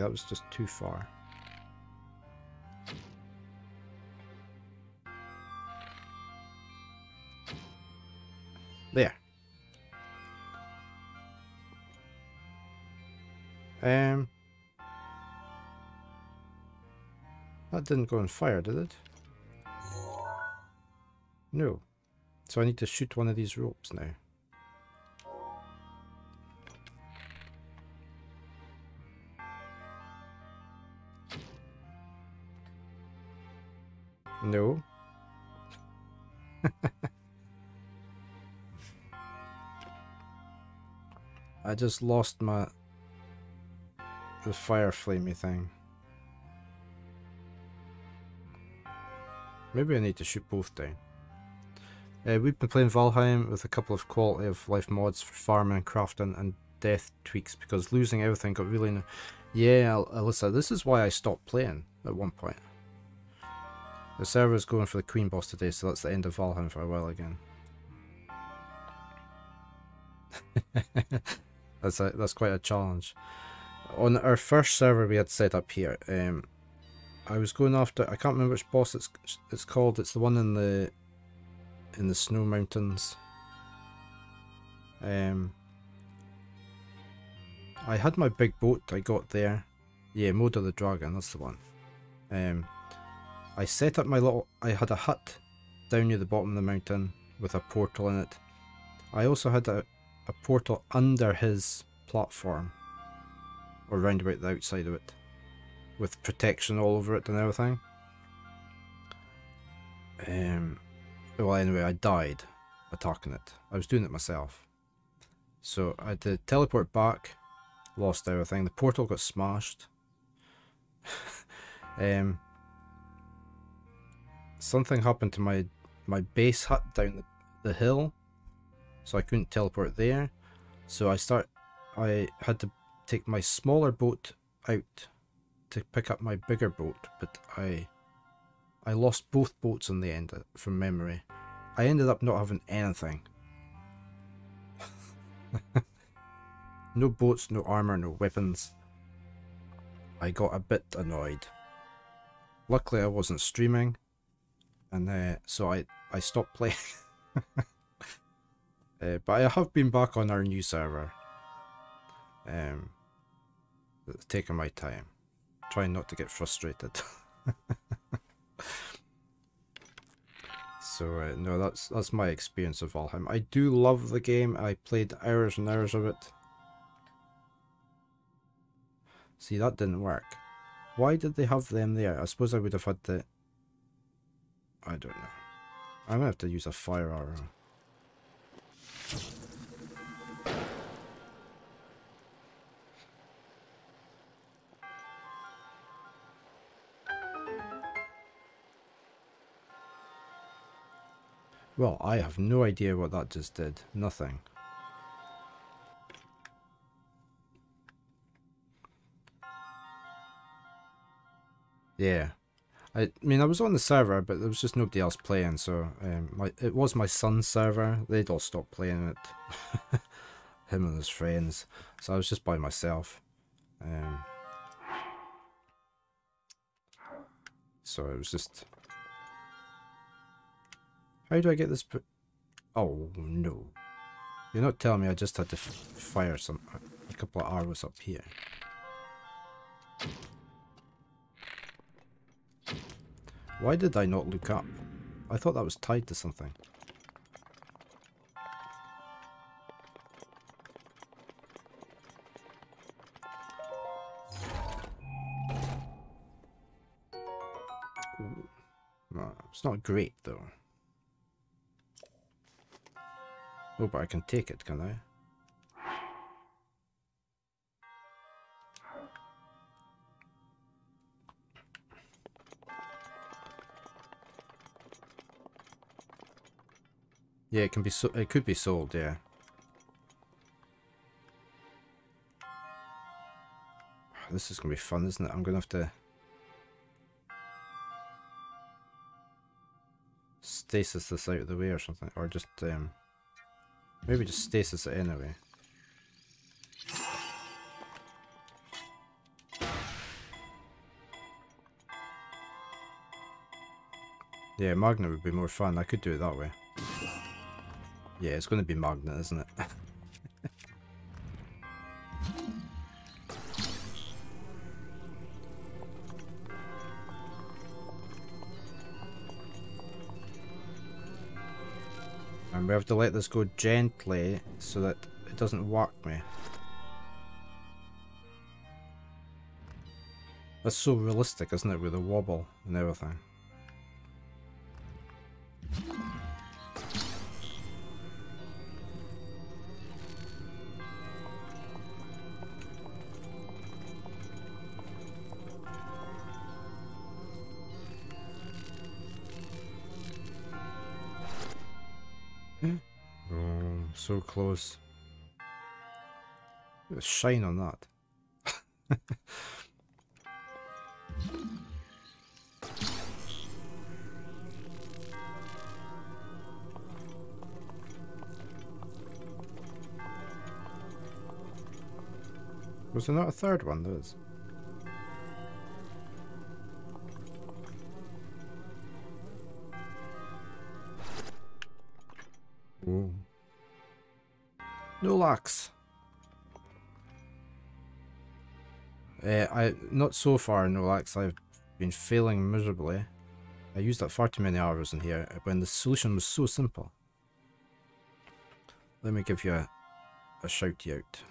Okay, that was just too far. There. Um, that didn't go on fire, did it? No. So I need to shoot one of these ropes now. Just lost my the fire flamey thing. Maybe I need to shoot both down. Uh, we've been playing Valheim with a couple of quality of life mods for farming, crafting and death tweaks because losing everything got really... Yeah, Alyssa, this is why I stopped playing at one point. The server is going for the queen boss today, so that's the end of Valheim for a while again. that's a, that's quite a challenge. On our first server we had set up here, um, I was going after I can't remember which boss it's it's called. It's the one in the in the snow mountains. Um, I had my big boat. I got there. Yeah, Moder the Dragon. That's the one. Um, I set up my little... I had a hut down near the bottom of the mountain with a portal in it. I also had a, a portal under his platform. Or round about the outside of it. With protection all over it and everything. Um, well anyway, I died attacking it. I was doing it myself. So I had to teleport back, lost everything. The portal got smashed. um, something happened to my my base hut down the, the hill, so I couldn't teleport there. So I start, I had to take my smaller boat out to pick up my bigger boat, but I I lost both boats in the end uh, from memory. I ended up not having anything. no boats, no armor, no weapons. I got a bit annoyed. Luckily I wasn't streaming, and uh, so I, I stopped playing. uh, but I have been back on our new server. Um, taking my time, trying not to get frustrated. so uh, no, that's that's my experience of Valheim. I do love the game. I played hours and hours of it. See, that didn't work. Why did they have them there? I suppose I would have had the I don't know. I'm gonna have to use a fire arrow. Well, I have no idea what that just did. Nothing. Yeah. I mean, I was on the server, but there was just nobody else playing, so um, my it was my son's server. They'd all stopped playing it. Him and his friends. So I was just by myself. Um, so it was just... How do I get this... Oh, no. You're not telling me I just had to fire some a couple of arrows up here. Why did I not look up? I thought that was tied to something. it's not great though. Oh, but I can take it, can I? Yeah, it can be. It could be sold. Yeah. This is gonna be fun, isn't it? I'm gonna have to. stasis this out of the way or something, or just um, maybe just stasis it anyway. Yeah, Magna would be more fun. I could do it that way. Yeah, it's going to be magnet, isn't it? and we have to let this go gently so that it doesn't whack me. That's so realistic, isn't it, with the wobble and everything. So close. Shine on that. Was there not a third one? There is. I not so far no locks. I've been failing miserably. I used up far too many hours in here when the solution was so simple. Let me give you a, a shout out.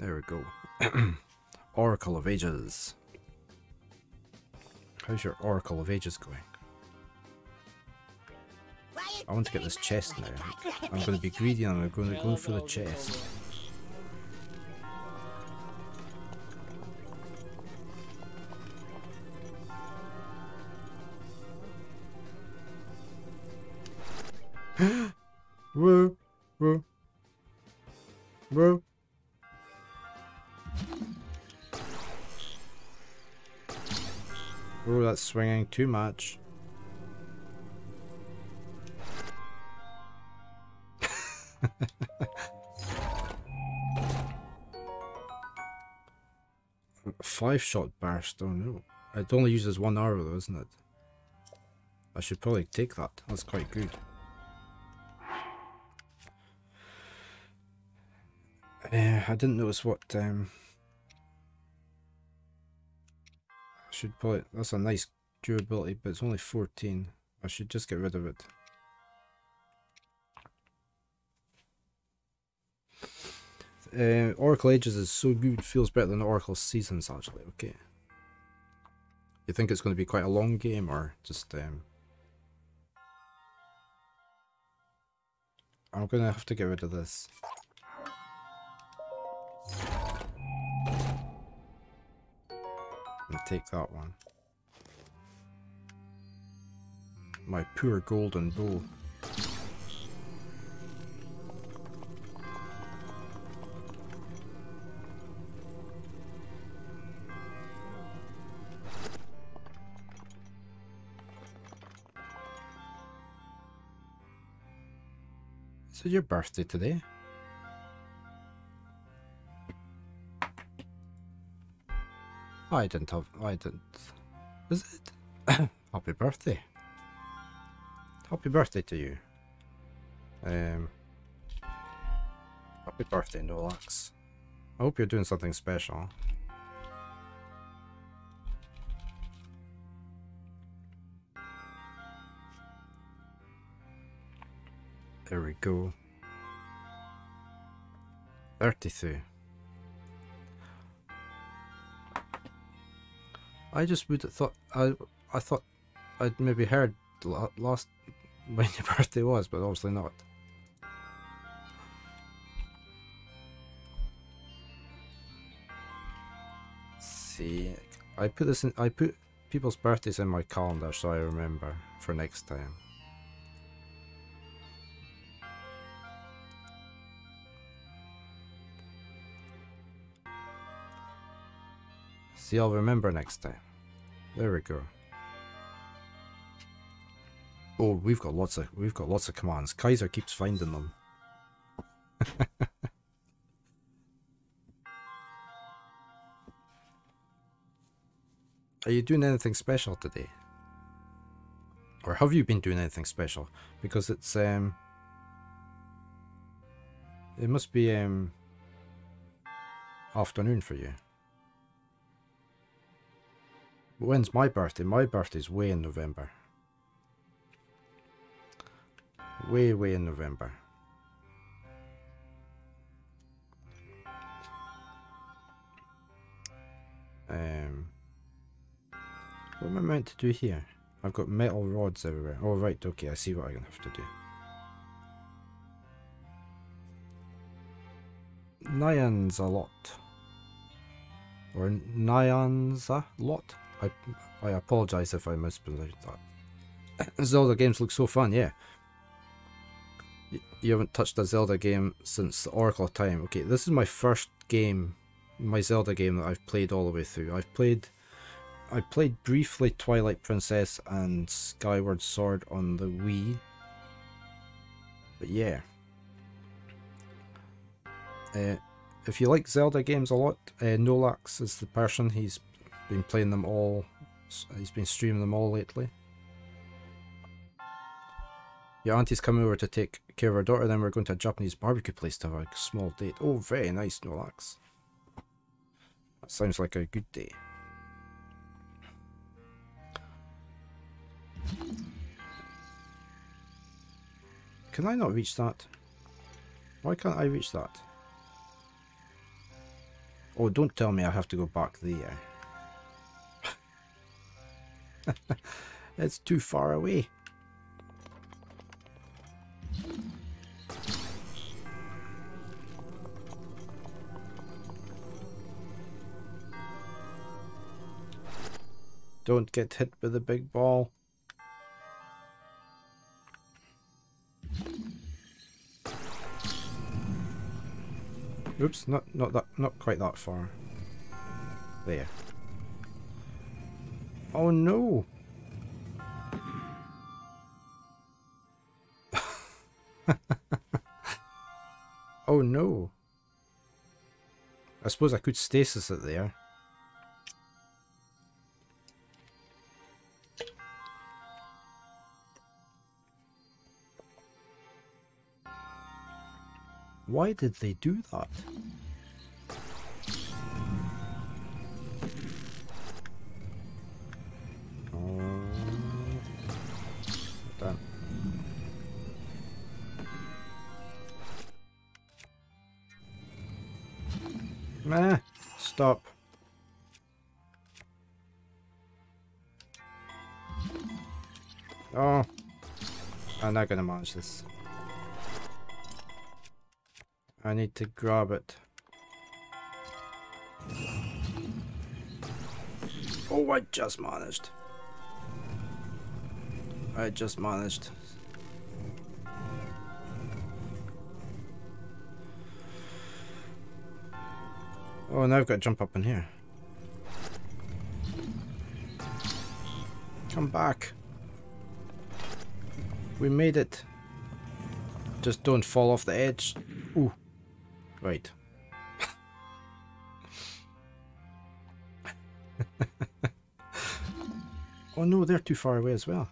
There we go. Oracle of Ages. How's your Oracle of Ages going? I want to get this chest now. I'm going to be greedy and I'm going to go for the chest. woo, woo, woo. Oh, that's swinging too much. Five shot burst, oh no. It only uses one arrow though, isn't it? I should probably take that. That's quite good. Uh, I didn't notice what um, should probably, that's a nice durability, but it's only 14. I should just get rid of it. Uh, Oracle Ages is so good, feels better than Oracle Seasons actually, okay. You think it's going to be quite a long game or just... Um, I'm going to have to get rid of this. and take that one. My poor golden bow. Is your birthday today? I didn't have. I didn't. Is it? Happy birthday. Happy birthday to you. Um. Happy birthday, Nolax. I hope you're doing something special. There we go. 33. I just would have thought I I thought I'd maybe heard last when your birthday was, but obviously not. see, I put this in. I put people's birthdays in my calendar so I remember for next time. So y'all remember next time. There we go. Oh, we've got lots of we've got lots of commands. Kaiser keeps finding them. Are you doing anything special today? Or have you been doing anything special? Because it's um it must be um afternoon for you. When's my birthday? My birthday's way in November. Way, way in November. Um, what am I meant to do here? I've got metal rods everywhere. Oh, right, okay, I see what I'm going to have to do. Nyan's a lot. Or a lot. I, I apologise if I mispronounced that. Zelda games look so fun, yeah. You haven't touched a Zelda game since the Oracle of Time. Okay, this is my first game, my Zelda game that I've played all the way through. I've played I played briefly Twilight Princess and Skyward Sword on the Wii. But yeah. Uh, if you like Zelda games a lot, uh, Nolax is the person. He's been playing them all. He's been streaming them all lately. Your auntie's coming over to take care of her daughter, then we're going to a Japanese barbecue place to have a small date. Oh, very nice, Nolax. Sounds like a good day. Can I not reach that? Why can't I reach that? Oh, don't tell me I have to go back there. it's too far away. Don't get hit with the big ball. Oops, not not that not quite that far. There. Oh no! oh no. I suppose I could stasis it there. Why did they do that? Meh, stop. Oh, I'm not gonna manage this. I need to grab it. Oh, I just managed. I just managed. Oh, now I've got to jump up in here. Come back. We made it. Just don't fall off the edge. Ooh. Right. oh no, they're too far away as well.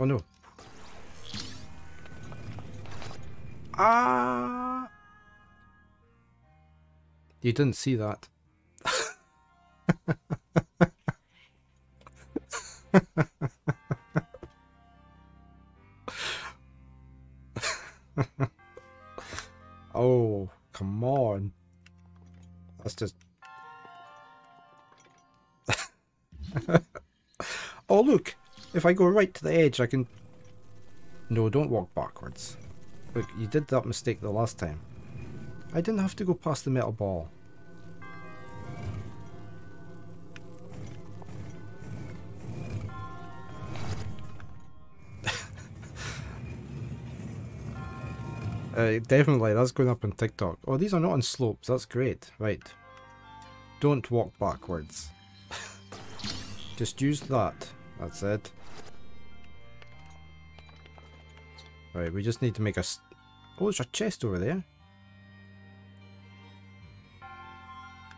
Oh no. Ah! You didn't see that. oh, come on. That's just... oh, look! If I go right to the edge, I can... No, don't walk backwards. Look, you did that mistake the last time. I didn't have to go past the metal ball. Definitely, that's going up on TikTok. Oh, these are not on slopes. That's great. Right. Don't walk backwards. Just use that. That's it. Right, we just need to make a... Oh, there's a chest over there.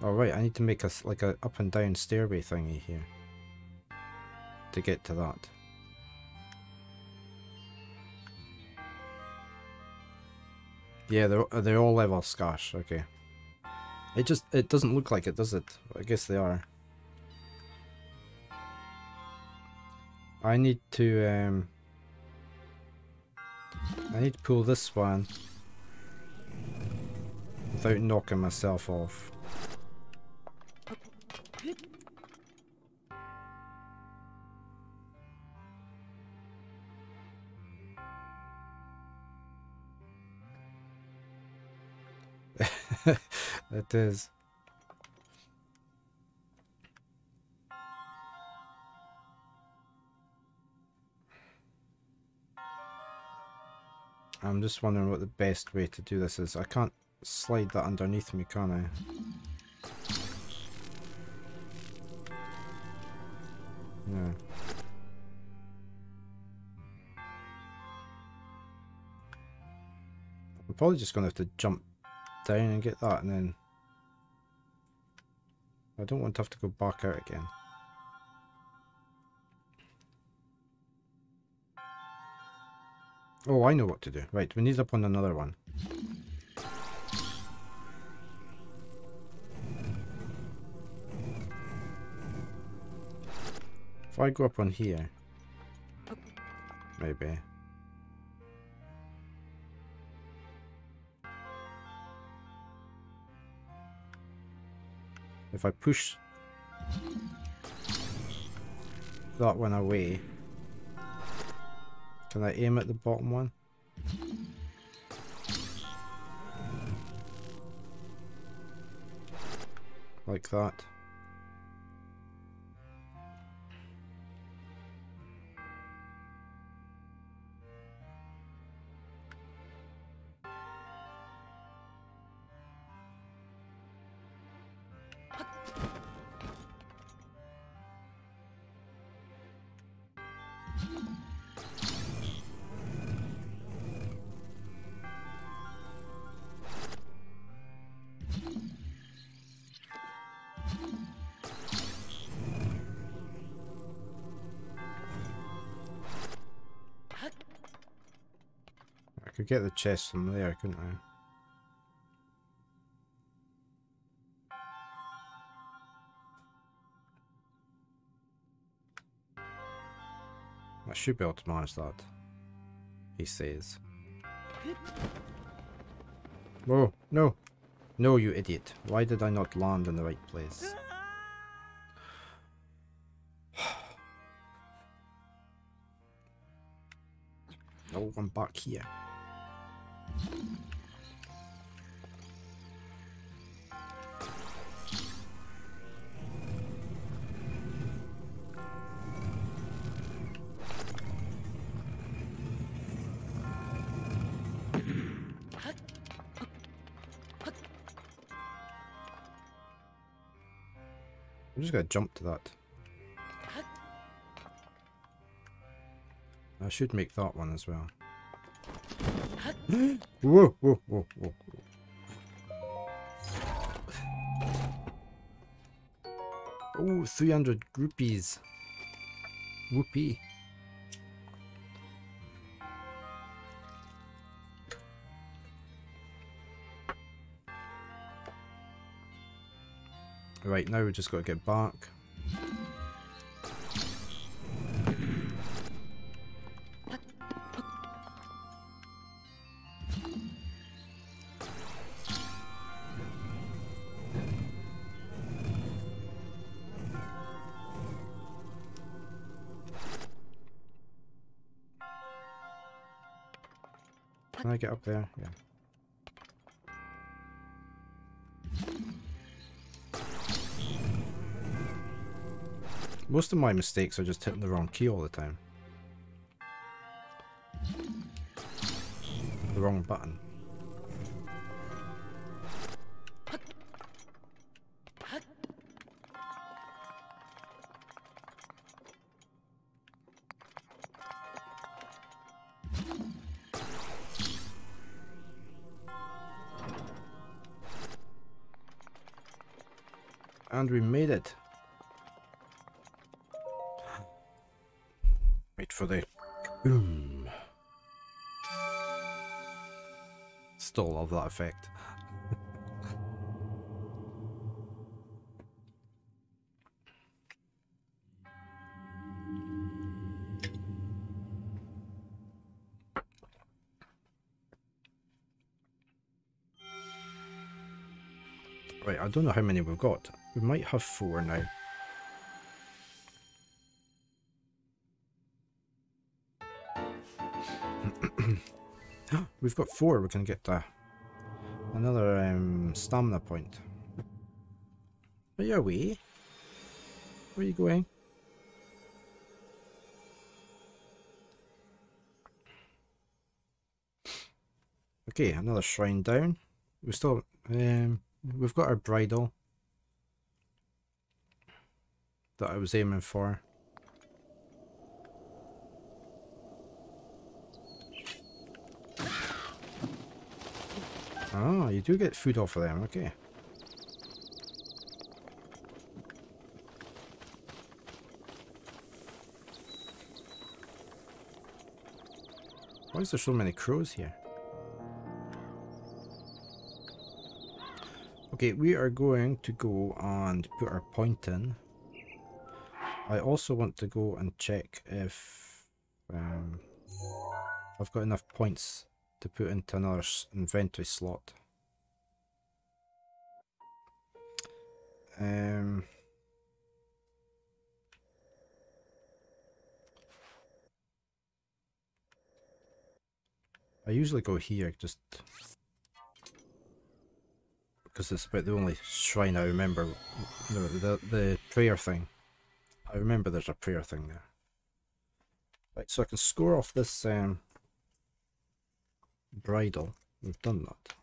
Oh right, I need to make a like a up and down stairway thingy here to get to that. Yeah, they're they're all level scash. Okay. It just it doesn't look like it, does it? I guess they are. I need to um I need to pull this one without knocking myself off. It is. I'm just wondering what the best way to do this is. I can't slide that underneath me, can I? No. I'm probably just going to have to jump down and get that and then... I don't want to have to go back out again. Oh, I know what to do. Right, we need up on another one. If I go up on here, maybe. If I push that one away, can I aim at the bottom one? Like that. Get the chest from there, couldn't I? I should be able to manage that. He says. Whoa, no. No, you idiot. Why did I not land in the right place? no, I'm back here. I'm just gonna jump to that. I should make that one as well. Whoa, whoa, whoa, whoa. Oh, 300 rupees. Whoopee. Right, now we just got to get back. Can I get up there? Yeah. Most of my mistakes are just hitting the wrong key all the time. The wrong button. And we made it. Wait for the hmm. boom. Still love that effect. Right, I don't know how many we've got. We might have four now. we've got four, we can get uh, another um, stamina point. Are you away? Where are you going? Okay, another shrine down. We still um we've got our bridle that I was aiming for. Ah, you do get food off of them, okay. Why is there so many crows here? Okay, we are going to go and put our point in. I also want to go and check if um, I've got enough points to put into another inventory slot. Um, I usually go here just because it's about the only shrine I remember. The, the, the prayer thing. I remember there's a prayer thing there. Right, so I can score off this um, bridle. We've done that.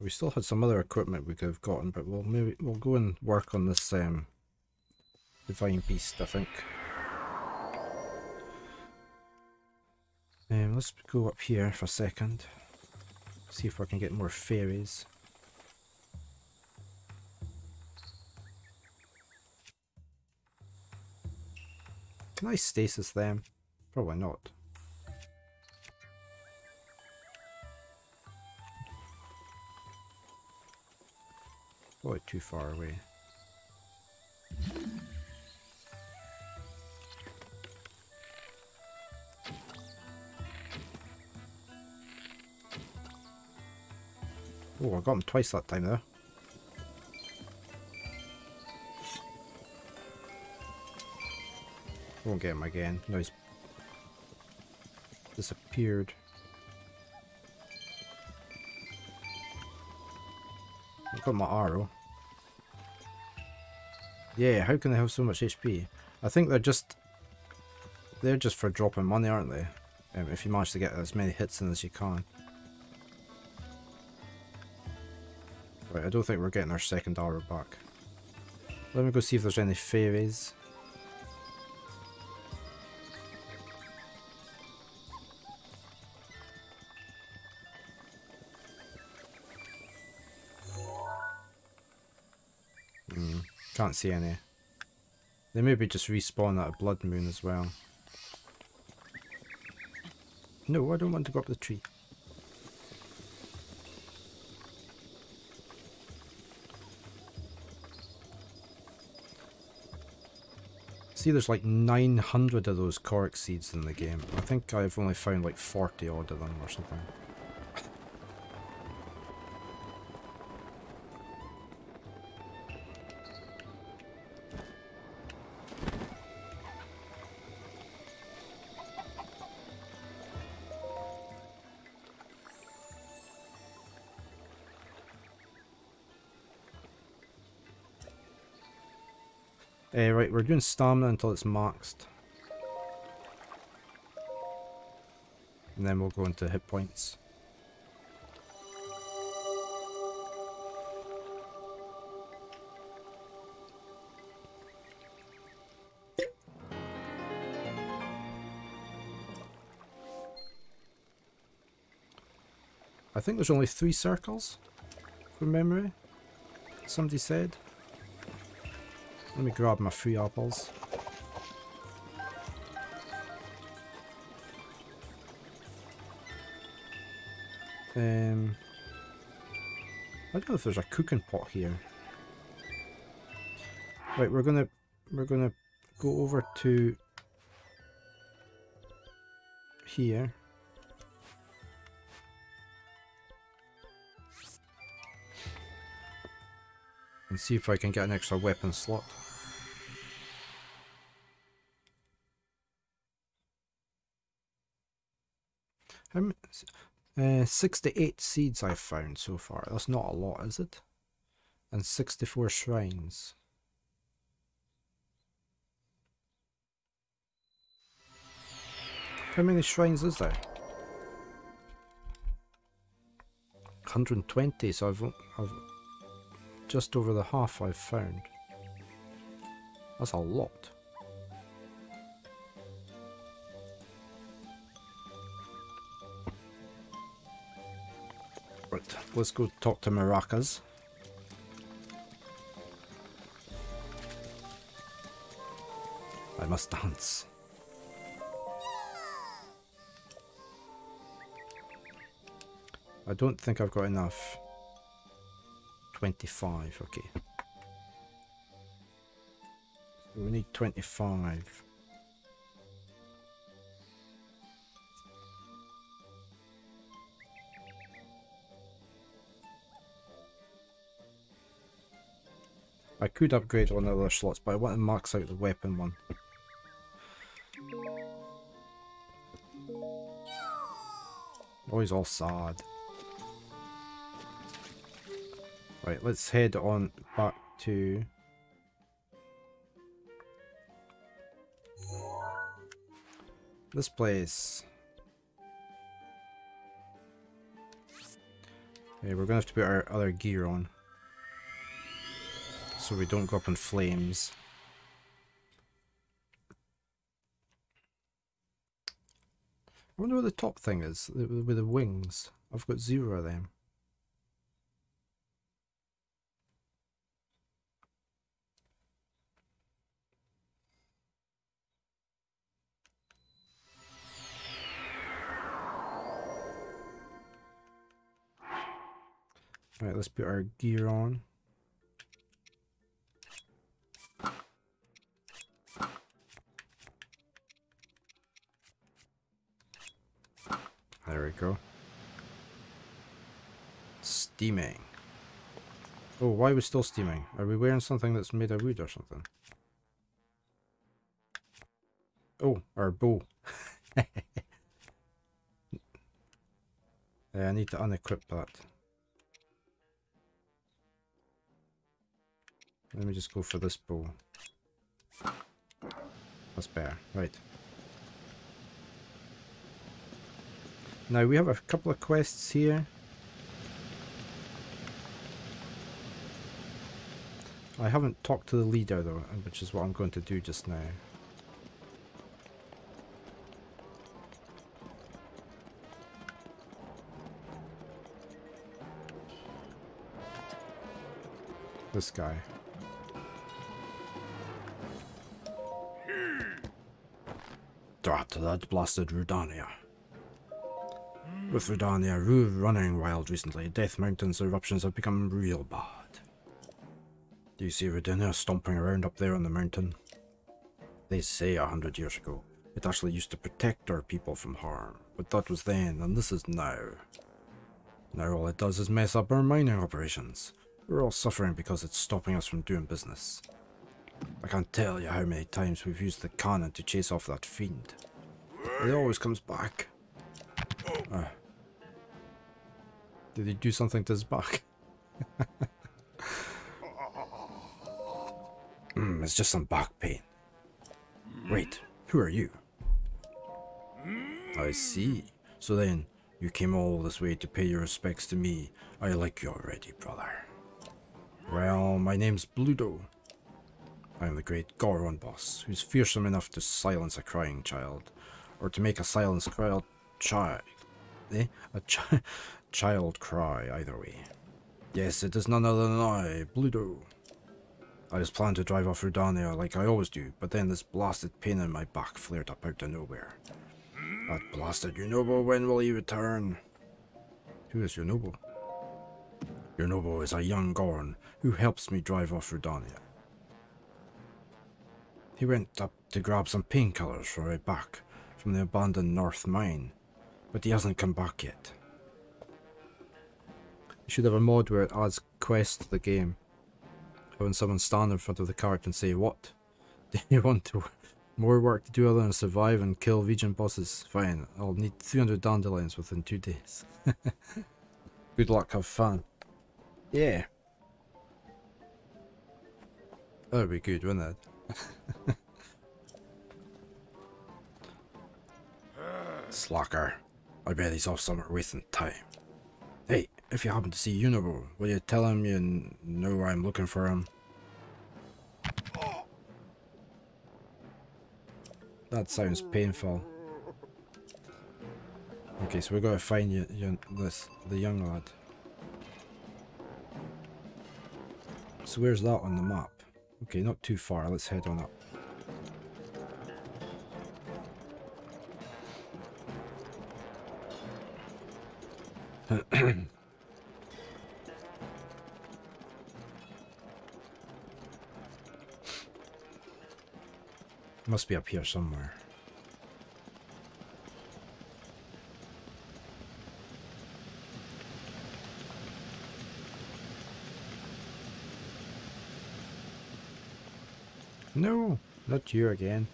We still had some other equipment we could have gotten, but we'll maybe we'll go and work on this um, divine beast, I think. Um, let's go up here for a second. See if we can get more fairies. Can I stasis them? Probably not. Probably too far away. Oh, I got him twice that time though. Won't get him again. No, he's disappeared. I got my arrow. Yeah, how can they have so much HP? I think they're just... They're just for dropping money, aren't they? Um, if you manage to get as many hits in as you can. Right, I don't think we're getting our second arrow back. Let me go see if there's any fairies. Can't see any. They maybe just respawn at a blood moon as well. No, I don't want to go up the tree. See, there's like 900 of those Korok seeds in the game. I think I've only found like 40 odd of them or something. Doing stamina until it's maxed. And then we'll go into hit points. I think there's only three circles, from memory. Somebody said. Let me grab my free apples. Um, I don't know if there's a cooking pot here. Right, we're gonna we're gonna go over to here. And see if I can get an extra weapon slot. Many, uh, 68 seeds I've found so far. That's not a lot, is it? And 64 shrines. How many shrines is there? 120, so I've, I've just over the half I've found. That's a lot. Right, let's go talk to Maracas. I must dance. I don't think I've got enough. 25, okay. We need 25. I could upgrade one of the other slots, but I want to max out the weapon one. He's all sad. Right, let's head on back to... This place. Okay, we're gonna have to put our other gear on so we don't go up in flames. I wonder what the top thing is, with the wings. I've got zero of them. Alright, let's put our gear on. There we go. Steaming. Oh, why are we still steaming? Are we wearing something that's made of wood or something? Oh, our bow. yeah, I need to unequip that. Let me just go for this bow. That's better. Right. Now we have a couple of quests here. I haven't talked to the leader though, which is what I'm going to do just now. This guy. Drat that blasted Rudania. With Rudania running wild recently, Death Mountain's eruptions have become real bad. Do you see Rudania stomping around up there on the mountain? They say a hundred years ago, it actually used to protect our people from harm, but that was then, and this is now. Now all it does is mess up our mining operations. We're all suffering because it's stopping us from doing business. I can't tell you how many times we've used the cannon to chase off that fiend. It always comes back. Uh, did he do something to his back? mm, it's just some back pain. Wait, who are you? I see. So then, you came all this way to pay your respects to me. I like you already, brother. Well, my name's Bludo. I am the great Goron boss, who's fearsome enough to silence a crying child, or to make a silenced child child, eh? A chi child cry either way. Yes, it is none other than I, Bludo. I was planning to drive off Rudania like I always do, but then this blasted pain in my back flared up out of nowhere. That blasted Yunobo, when will he return? Who is Yunobo? Yunobo is a young Goron who helps me drive off Rudania. He went up to grab some painkillers for my back from the abandoned North Mine, but he hasn't come back yet. You should have a mod where it adds quests to the game. When someone stand in front of the cart and say, What? Do you want to more work to do other than survive and kill region bosses? Fine, I'll need 300 dandelions within two days. Good luck, have fun. Yeah. That'd be good, wouldn't it? Slacker. I bet he's off somewhere wasting time. Hey, if you happen to see Yunobo, will you tell him you know I'm looking for him? That sounds painful. Okay, so we gotta find you, you this the young lad. So where's that on the map? Okay, not too far. Let's head on up. Must be up here somewhere. No, not you again.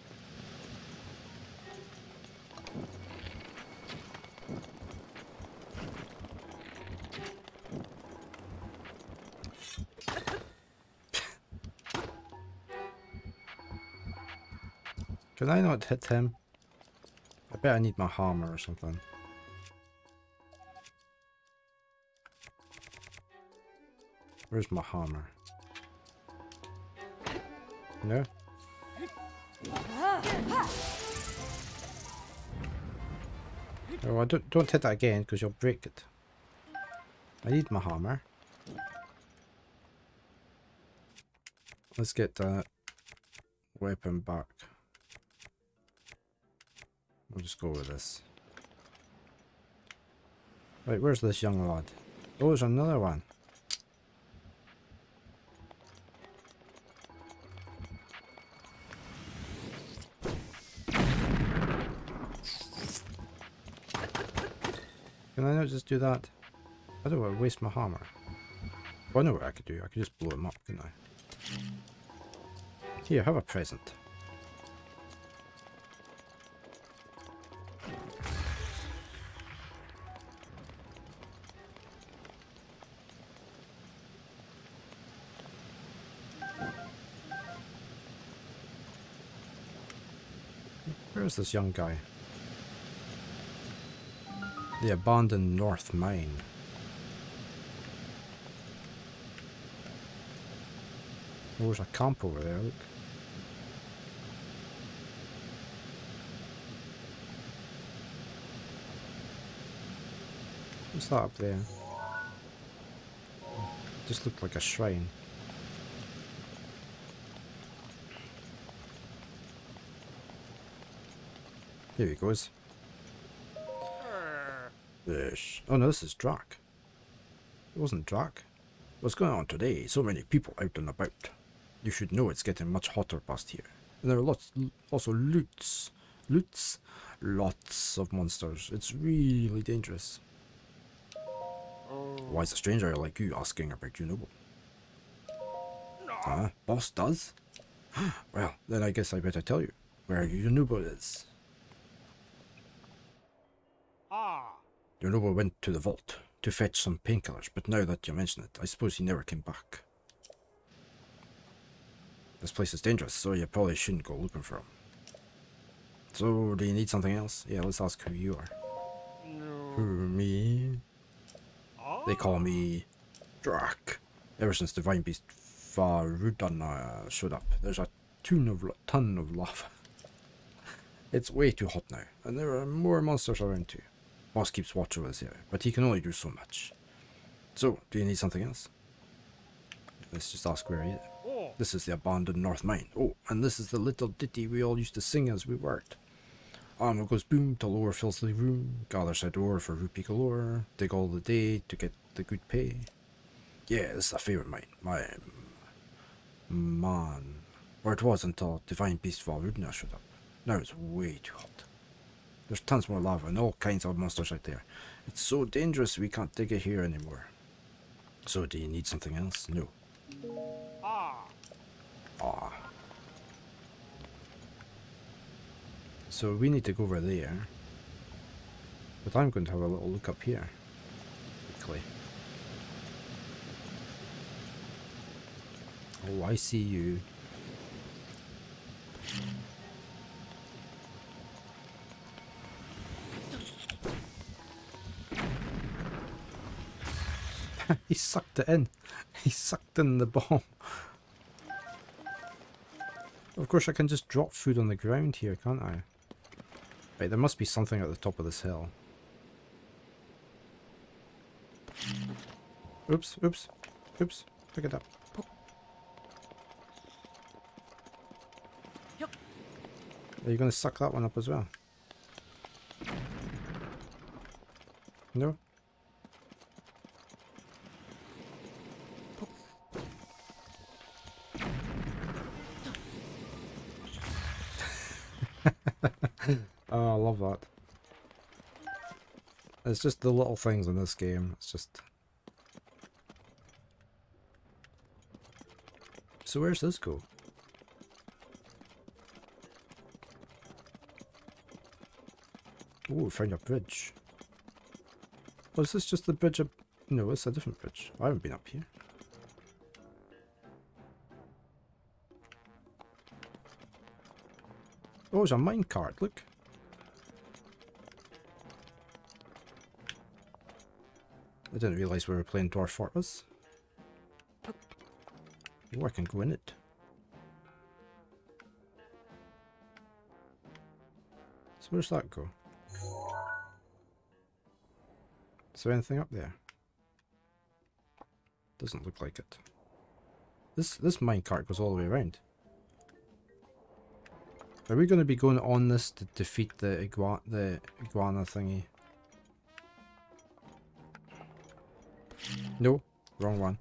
Can I not hit him? I bet I need my hammer or something. Where's my hammer? No? Oh, I don't, don't hit that again because you'll break it. I need my hammer. Let's get that weapon back. We'll just go with this. Right, where's this young lad? Oh, there's another one. Can I not just do that? I don't want to waste my hammer. I know what I could do. I could just blow him up, couldn't I? Here, have a present. Where's this young guy? The abandoned North Mine. Oh, there's a camp over there, look. What's that up there? Just looked like a shrine. Here he goes. This. Oh no, this is Drac. It wasn't Drac. What's going on today? So many people out and about. You should know it's getting much hotter past here. And there are lots, also loots. Loots? Lots of monsters. It's really dangerous. Why is a stranger like you asking about Yunobo? Huh? Boss does? well, then I guess I better tell you where Yunobo is. Yunobo went to the vault to fetch some painkillers, but now that you mention it, I suppose he never came back. This place is dangerous, so you probably shouldn't go looking for him. So, do you need something else? Yeah, let's ask who you are. No. Who, me? They call me Drac. Ever since Divine Beast Vah Rudania showed up, there's a ton of, ton of lava. it's way too hot now, and there are more monsters around too. Boss keeps watch over this area, but he can only do so much. So, do you need something else? Let's just ask where he is. This is the abandoned North Mine. Oh, and this is the little ditty we all used to sing as we worked. Armor goes boom till ore fills the room. Gather said ore for rupee galore. Dig all the day to get the good pay. Yeah, this is a favourite mine. My man. Or it was until Divine Beast Vah Rudania showed up. Now it's way too hot. There's tons more lava and all kinds of monsters out there. It's so dangerous we can't dig it here anymore. So do you need something else? No. Ah. Ah. So we need to go over there. But I'm going to have a little look up here. Quickly. Oh, I see you. he sucked it in. He sucked in the bomb. Of course I can just drop food on the ground here, can't I? Right, there must be something at the top of this hill. Oops, oops, oops. Pick it up. Are you going to suck that one up as well? No? I love that. It's just the little things in this game. It's just... So where's this go? Oh, found a bridge. Oh, is this just the bridge up? No, it's a different bridge. I haven't been up here. Oh, it's a minecart, look. Didn't realise we were playing Dwarf Fortress. I can go in it. So where's that go? Is there anything up there? Doesn't look like it. This this minecart goes all the way around. Are we going to be going on this to defeat the igua the iguana thingy? No, wrong one.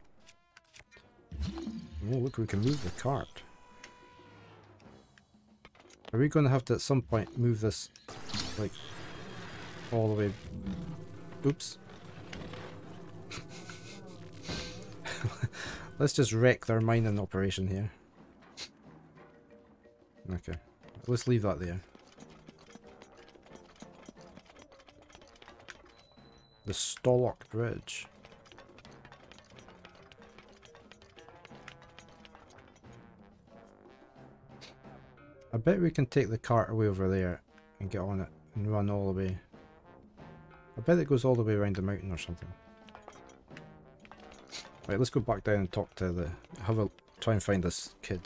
Oh, look, we can move the cart. Are we going to have to at some point move this, like, all the way... Oops. Let's just wreck their mining operation here. Okay. Let's leave that there. The Stolock Bridge. Bet we can take the cart away over there and get on it and run all the way. I bet it goes all the way around the mountain or something. Right, let's go back down and talk to the... Have a... Try and find this kid.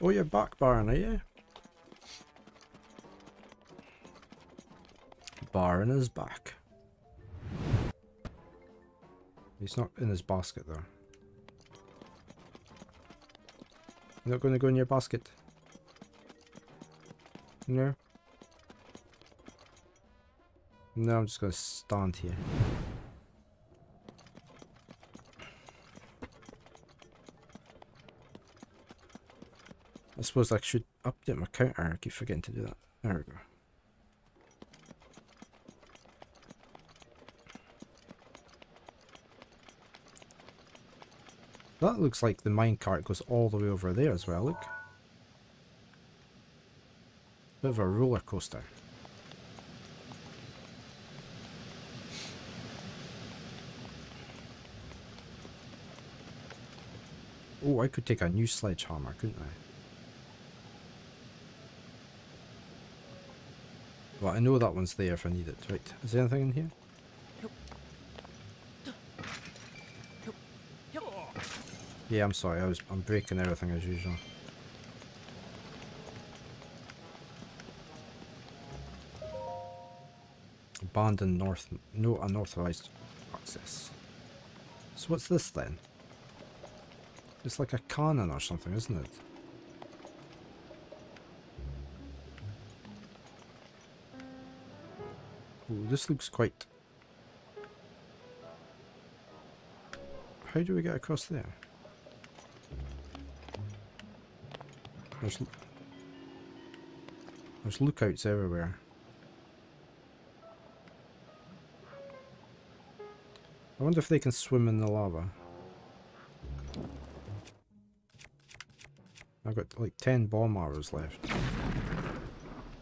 Oh, you're back, Baron, are you? Baron is back. He's not in his basket, though. You're not going to go in your basket? No? No, I'm just to stand here. I suppose I should update my counter. Ah, I keep forgetting to do that. There we go. That looks like the minecart goes all the way over there as well, look. Bit of a roller coaster. Oh, I could take a new sledgehammer, couldn't I? Well, I know that one's there if I need it. Right, is there anything in here? Yeah, I'm sorry, I was I'm breaking everything as usual. Abandoned north, no unauthorized access. So what's this then? It's like a cannon or something, isn't it? Ooh, this looks quite... How do we get across there? There's, there's lookouts everywhere. I wonder if they can swim in the lava. I've got like 10 bomb arrows left.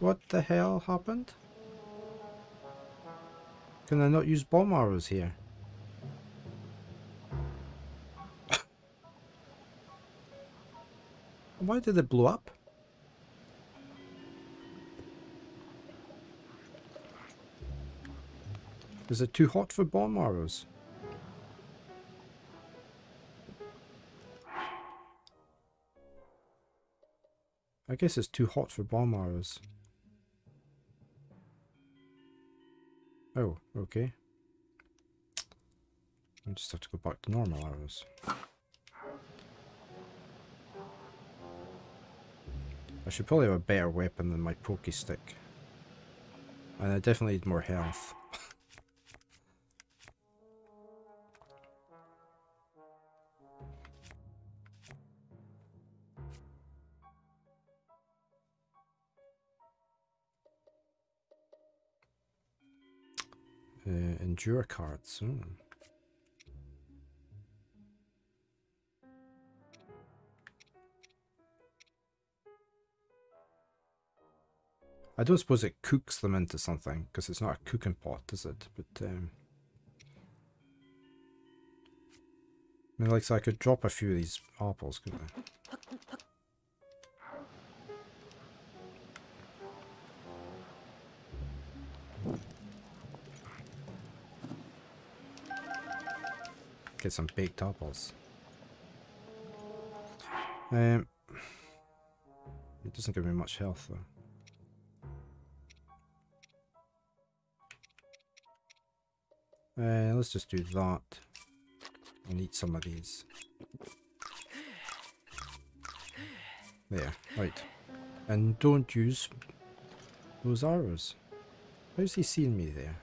What the hell happened? Can I not use bomb arrows here? Why did it blow up? Is it too hot for bomb arrows? Guess it's too hot for bomb arrows. Oh, okay. I just have to go back to normal arrows. I should probably have a better weapon than my pokey stick. And I definitely need more health. Endure cards. Hmm. I don't suppose it cooks them into something, because it's not a cooking pot, is it? But, um... I mean, like, so I could drop a few of these apples, couldn't I? Get some baked apples. Um, it doesn't give me much health though. Uh, let's just do that and eat some of these. There, right. And don't use those arrows. How's he seeing me there?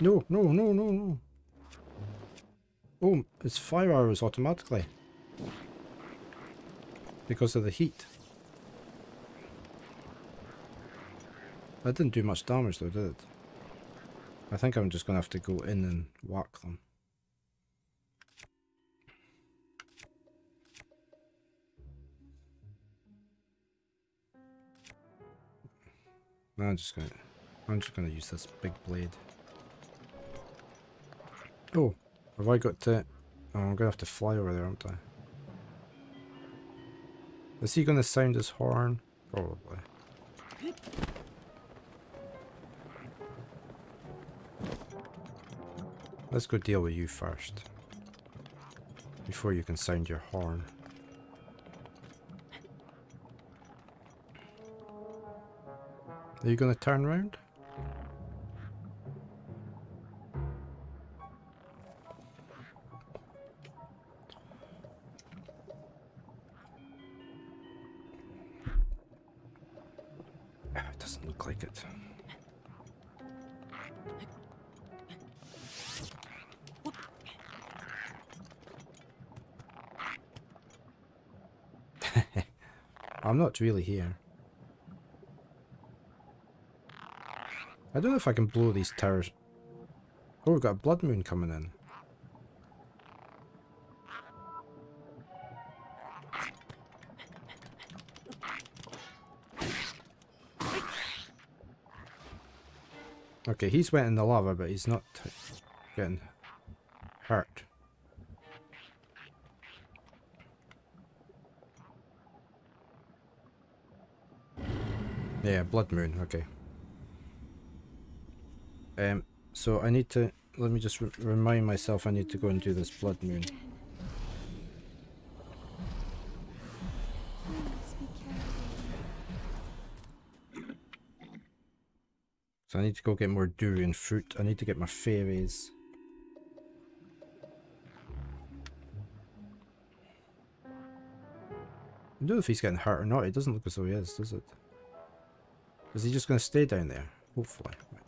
No, no, no, no, no. Oh, it's fire arrows automatically. Because of the heat. That didn't do much damage though, did it? I think I'm just going to have to go in and whack them. No, I'm just gonna I'm just gonna use this big blade. Oh, have I got to... Oh, I'm gonna have to fly over there, aren't I? Is he gonna sound his horn? Probably. Let's go deal with you first. Before you can sound your horn. Are you going to turn around? I'm really here. I don't know if I can blow these towers. Oh, we've got a blood moon coming in. Okay, he's wet in the lava, but he's not getting hurt. Yeah, Blood Moon, okay. Um, so I need to, let me just remind myself I need to go and do this Blood Moon. So I need to go get more durian fruit. I need to get my fairies. I don't know if he's getting hurt or not. It doesn't look as though he is, does it? Is he just going to stay down there? Hopefully. Right.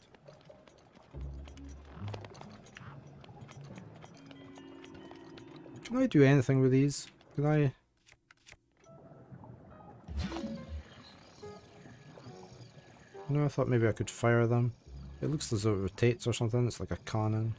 Can I do anything with these? Can I... No, I thought maybe I could fire them. It looks as though it rotates or something. It's like a cannon.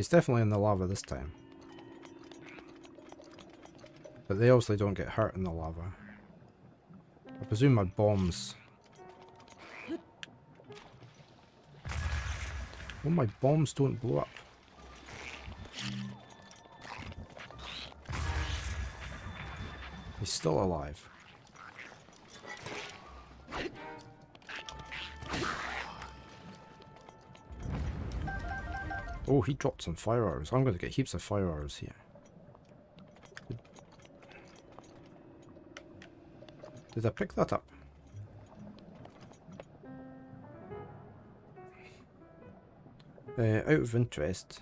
He's definitely in the lava this time. But they obviously don't get hurt in the lava. I presume my bombs... Well, my bombs don't blow up. He's still alive. Oh, he dropped some fire arrows. I'm going to get heaps of fire arrows here. Did I pick that up? Uh, out of interest.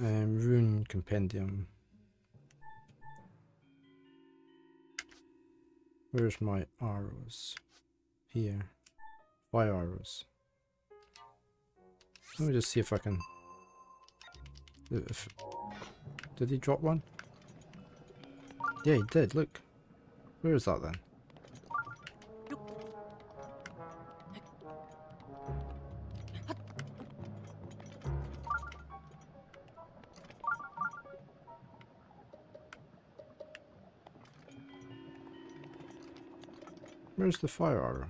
Um, rune compendium. Where's my arrows? Here. Fire arrows. Let me just see if I can... If, did he drop one? Yeah, he did, look. Where is that then? Where's the fire?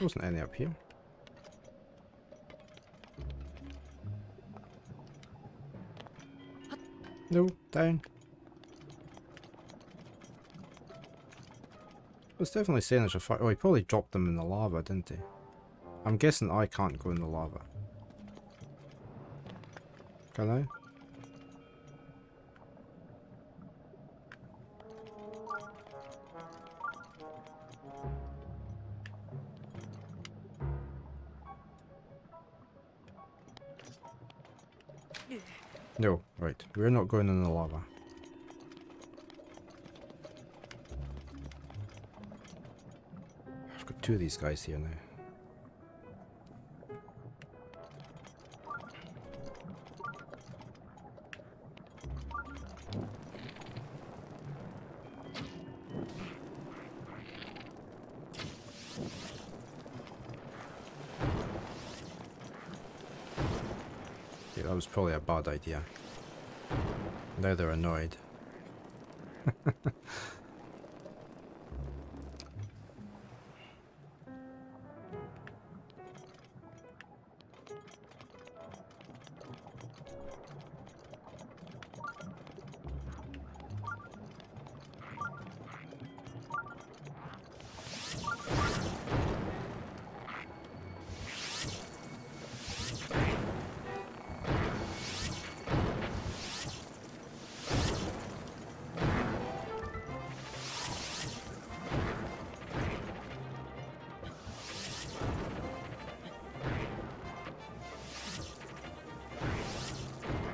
There wasn't any up here. No, down. It's definitely saying there's a fire. Oh, he probably dropped them in the lava, didn't he? I'm guessing I can't go in the lava. Can I? Right. We're not going in the lava. I've got two of these guys here now. That was probably a bad idea. Now they're annoyed.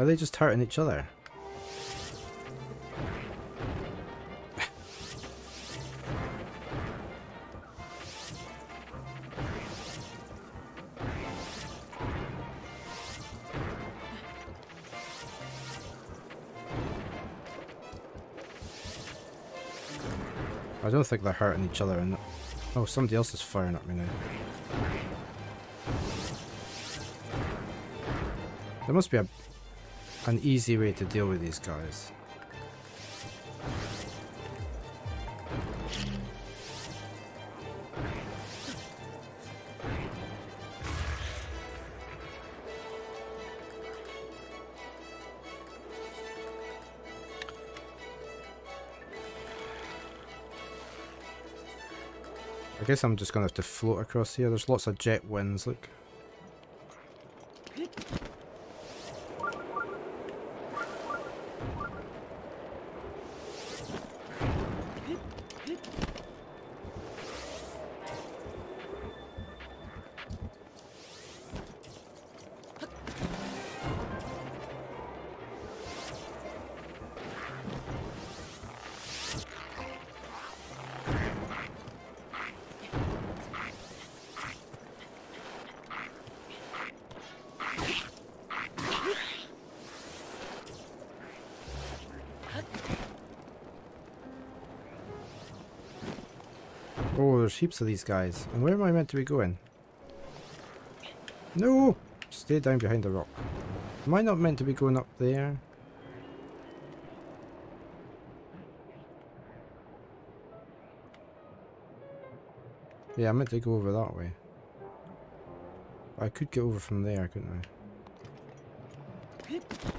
Are they just hurting each other? I don't think they're hurting each other. And oh, somebody else is firing at me now. There must be a an easy way to deal with these guys. I guess I'm just going to have to float across here. There's lots of jet winds, look. Oh, there's heaps of these guys. And where am I meant to be going? No! Stay down behind the rock. Am I not meant to be going up there? Yeah, I meant to go over that way. I could get over from there, couldn't I?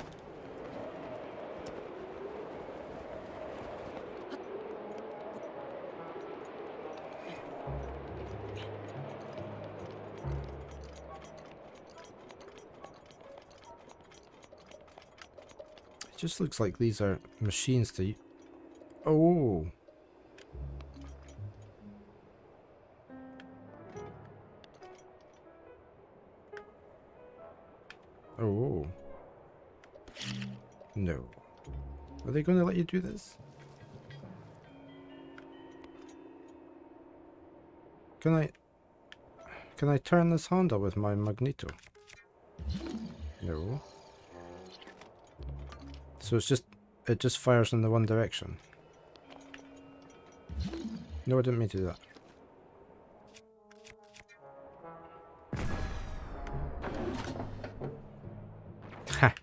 Just looks like these are machines to... Oh! Oh. No. Are they going to let you do this? Can I... Can I turn this Honda with my magneto? No. So it's just, it just fires in the one direction. No, I didn't mean to do that.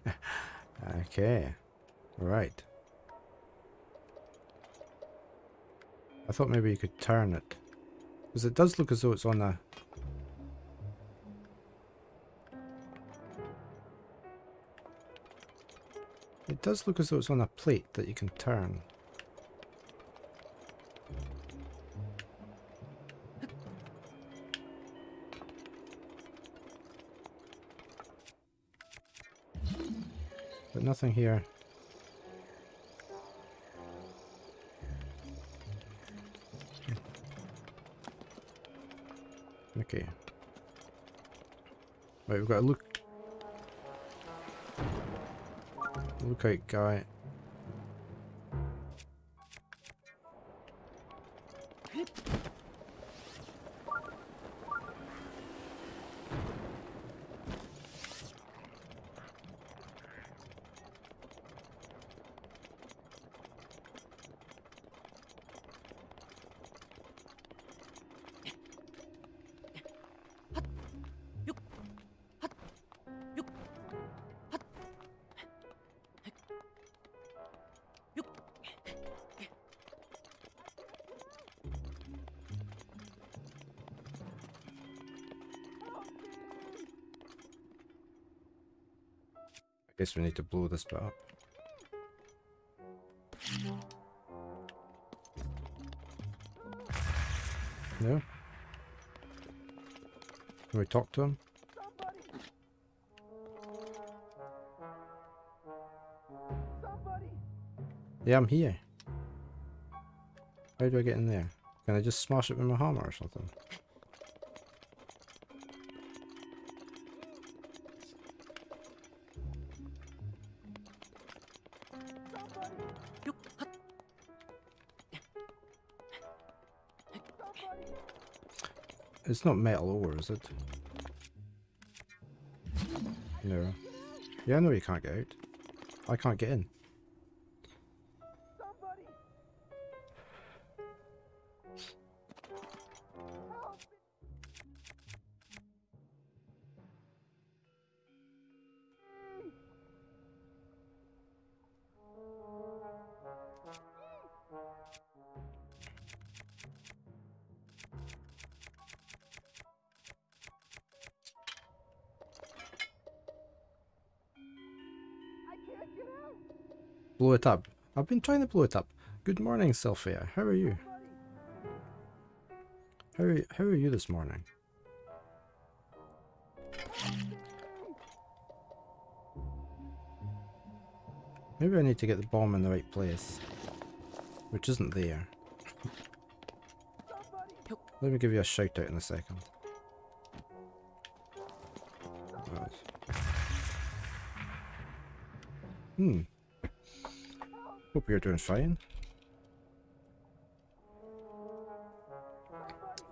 okay. Right. I thought maybe you could turn it. Because it does look as though it's on a does look as though it's on a plate that you can turn. But nothing here. Okay. Right, we've got to look Lookout guy. We need to blow this bit up. No? Can we talk to him? Yeah, I'm here. How do I get in there? Can I just smash it with my hammer or something? It's not metal ore, is it? No. Yeah, know you can't get out. I can't get in. It up. I've been trying to blow it up. Good morning, Sylphia. How are you? How are, how are you this morning? Maybe I need to get the bomb in the right place. Which isn't there. Let me give you a shout out in a second. Right. Hmm. Hope you're doing fine.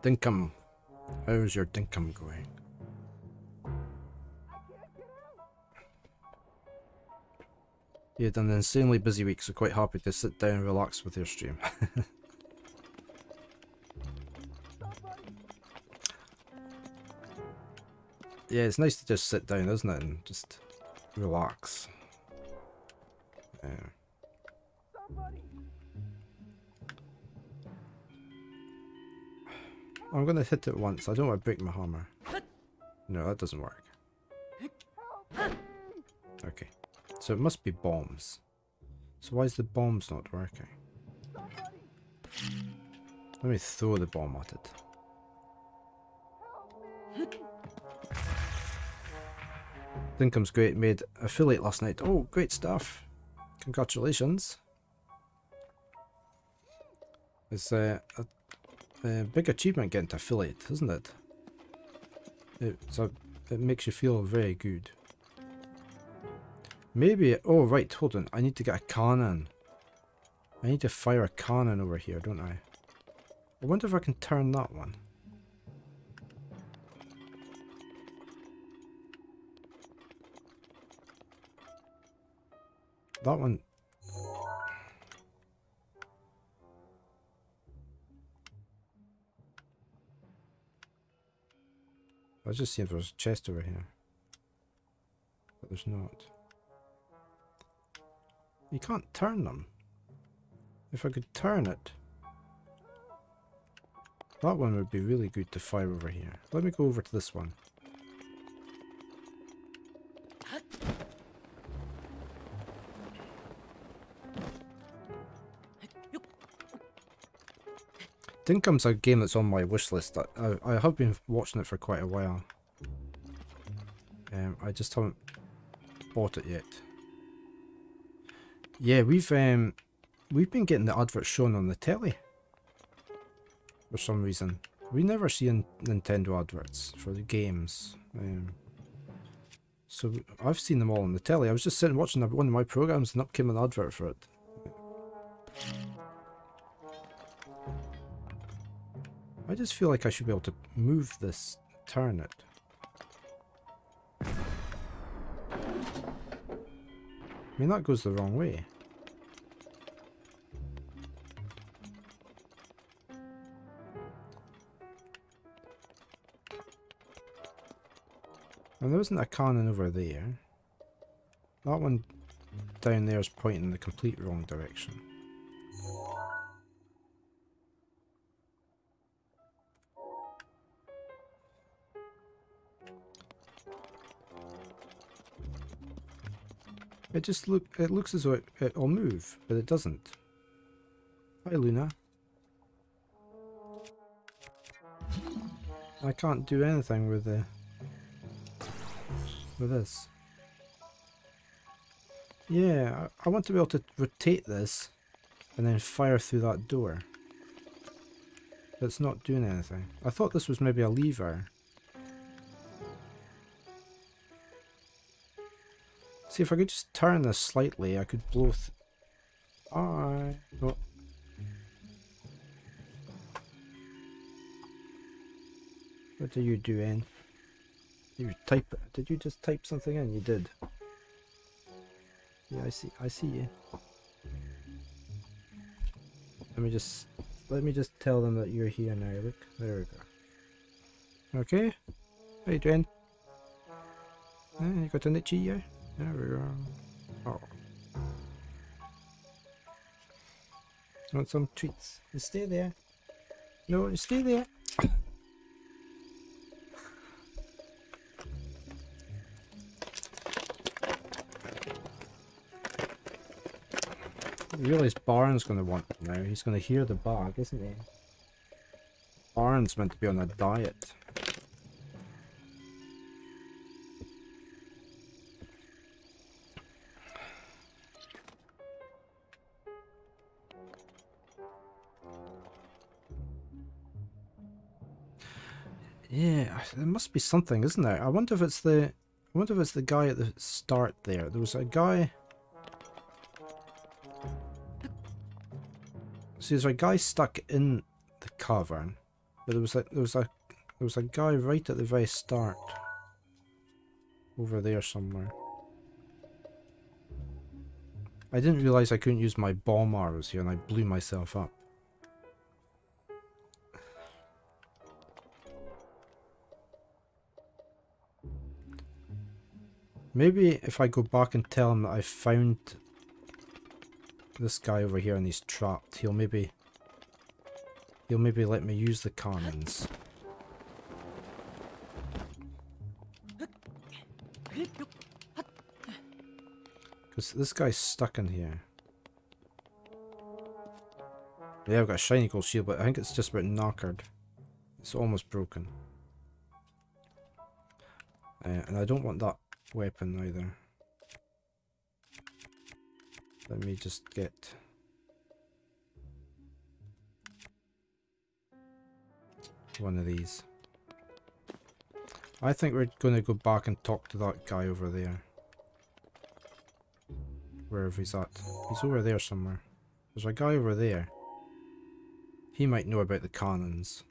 Dinkum. How's your dinkum going? You had an insanely busy week, so quite happy to sit down and relax with your stream. yeah, it's nice to just sit down, isn't it, and just relax. I'm gonna hit it once. I don't want to break my hammer. No, that doesn't work. Okay. So it must be bombs. So why is the bombs not working? Let me throw the bomb at it. Dinkum's great, made affiliate last night. Oh, great stuff. Congratulations. It's uh, a big achievement getting to affiliate, isn't it? It's a, it makes you feel very good. Maybe, oh right, hold on, I need to get a cannon. I need to fire a cannon over here, don't I? I wonder if I can turn that one. That one was just seeing if there was a chest over here. But there's not. You can't turn them. If I could turn it. That one would be really good to fire over here. Let me go over to this one. Dinkum's a game that's on my wish list. I, I have been watching it for quite a while. Um, I just haven't bought it yet. Yeah, we've um, we've been getting the adverts shown on the telly for some reason. We never see Nintendo adverts for the games. Um, so I've seen them all on the telly. I was just sitting watching one of my programs and up came an advert for it. I just feel like I should be able to move this, turn it. I mean, that goes the wrong way. And there isn't a cannon over there. That one down there is pointing in the complete wrong direction. It just look it looks as though it, it'll move, but it doesn't. Hi Luna. I can't do anything with the with this. Yeah, I, want to be able to rotate this and then fire through that door. But it's not doing anything. I thought this was maybe a lever. See, if I could just turn this slightly, I could blow th Alright. Oh. What are you doing? You type it. Did you just type something in? You did. Yeah, I see. I see you. Let me just let me just tell them that you're here now. Look, there we go. Okay. How you doing? Eh, you got an itchy ear? There we go. Oh. Want some treats? You stay there. No, you stay there. I realize Baron's going to want now. He's to hear the bag, isn't he? Carnon's meant to be on a diet. There must be something, isn't there? I wonder if it's the I wonder if it's the guy at the start there. There was a guy See there's a guy stuck in the cavern. But there was a there was a there was a guy right at the very start. Over there somewhere. I didn't realise I couldn't use my bomb arrows here and I blew myself up. Maybe if I go back and tell him that I found this guy over here and he's trapped, he'll maybe he'll maybe let me use the cannons. Because this guy's stuck in here. Yeah, I've got a shiny gold shield, but I think it's just about knackered. It's almost broken. Uh, and I don't want that weapon either. Let me just get... One of these. I think we're going to go back and talk to that guy over there. Wherever he's at. He's over there somewhere. There's a guy over there. He might know about the cannons.